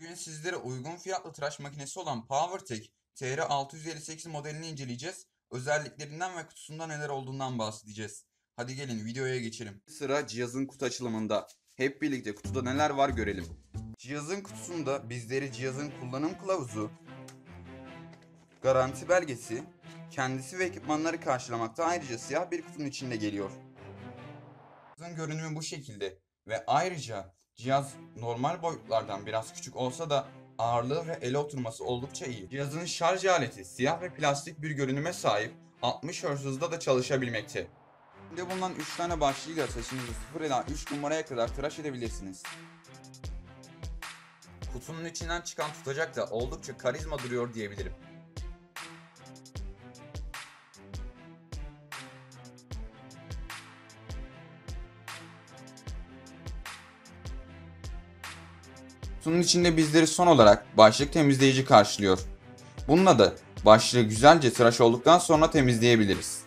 Bugün sizlere uygun fiyatlı tıraş makinesi olan PowerTech TR658 modelini inceleyeceğiz. Özelliklerinden ve kutusunda neler olduğundan bahsedeceğiz. Hadi gelin videoya geçelim. Sıra cihazın kutu açılımında. Hep birlikte kutuda neler var görelim. Cihazın kutusunda bizleri cihazın kullanım kılavuzu, garanti belgesi, kendisi ve ekipmanları karşılamakta ayrıca siyah bir kutunun içinde geliyor. Cihazın görünümü bu şekilde ve ayrıca cihaz normal boyutlardan biraz küçük olsa da ağırlığı ve ele oturması oldukça iyi. Cihazın şarj aleti siyah ve plastik bir görünüme sahip 60 Hz hızda da çalışabilmekte. Şimdi bulunan 3 tane başlığıyla saçınızı 0 ila 3 numaraya kadar tıraş edebilirsiniz. Kutunun içinden çıkan tutacak da oldukça karizma duruyor diyebilirim. Kutunun içinde bizleri son olarak başlık temizleyici karşılıyor. Bununla da başlığı güzelce tıraş olduktan sonra temizleyebiliriz.